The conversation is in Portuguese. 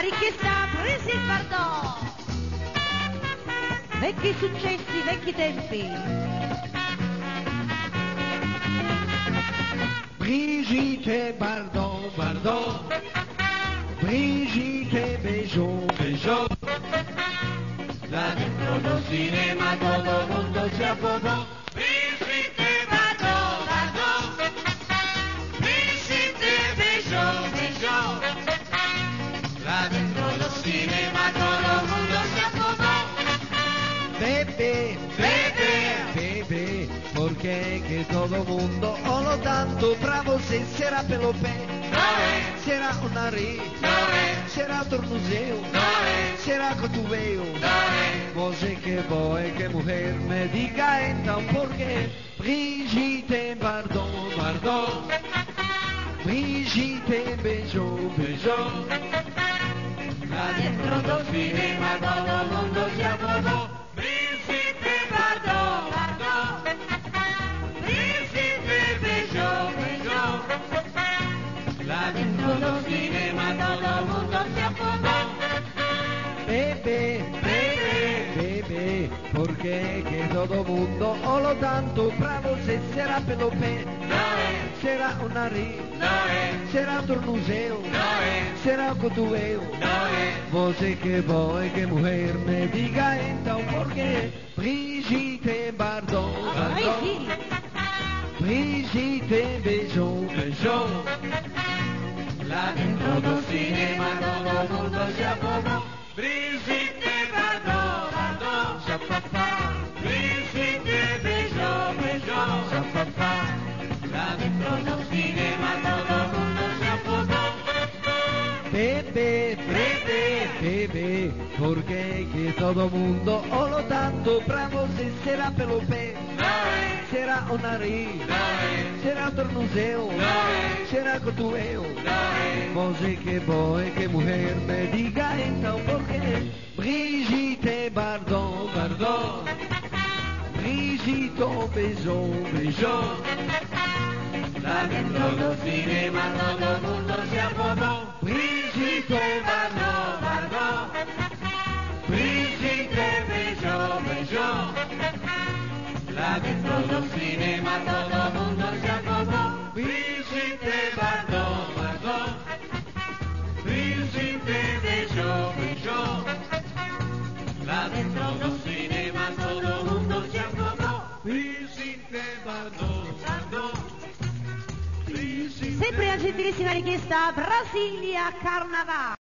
Richiesta Brigitte Bardot. Vecchi successi, vecchi tempi. Brigitte Bardot, Bardot. Brigitte Bejo, Bejo. Da dentro do cinema todo mundo se afogó. Que todo mundo olo tanto bravo se será pelo pé, será o nariz, será o tornozelo, será cotovelo, você que boa e que mulher me diga então porque Brigitte Bardot, Bardot, Brigitte beijou, beijou, lá dentro do cinema todo mundo se afogou. sé perché che todo mundo o lo tanto bravo se sarà Pelope no sarà un nariz no sarà un tornuseo no sarà un cotuveo no vos che vuoi che mujer me diga então perché Brigitte Bardot. Bardot. Brigitte Bejon Bejon La dentro do cinema todo mundo se apodó. Brigitte. Bebê, bebê, bebê, porque que todo mundo olo tanto? Bravo se será pelo pé, será o nariz, será o tornozelo, será o cotovelo, você que boa e que mulher me diga então porque Brigitte Bardot, Bardot, Brigitte beijou, beijou, lá dentro do cinema todo mundo do cinema todo mundo se afogou. Brigitte Bardot, Bardot, Brigitte beijou, beijou, lá dentro do cinema todo mundo se afogou. Brigitte Bardot, Bardot, Sempre la gentilissima richiesta Brasilia Carnaval.